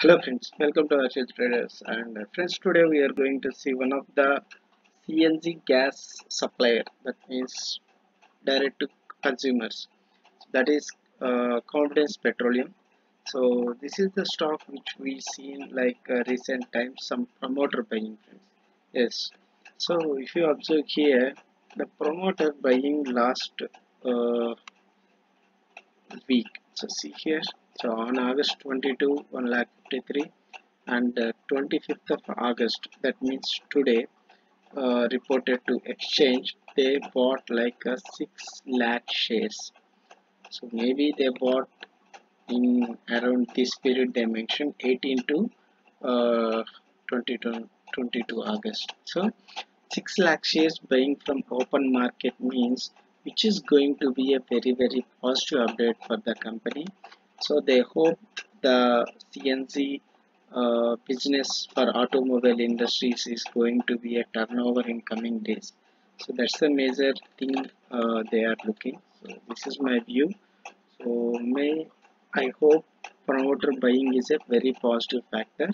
Hello friends, welcome to Arshith Traders. And uh, friends today we are going to see one of the CNG gas supplier that means direct to consumers. That is uh, Confidence Petroleum. So this is the stock which we seen like uh, recent times some promoter buying friends. Yes. So if you observe here the promoter buying last uh, week. So see here so on August 22 1 lakh 53 and uh, 25th of August that means today uh, reported to exchange they bought like a 6 lakh shares. So maybe they bought in around this period they mentioned 18 to uh, 22 22 August. So 6 lakh shares buying from open market means which is going to be a very very positive update for the company so they hope the CNG uh, business for automobile industries is going to be a turnover in coming days. So that's the major thing uh, they are looking. So this is my view. So may I hope promoter buying is a very positive factor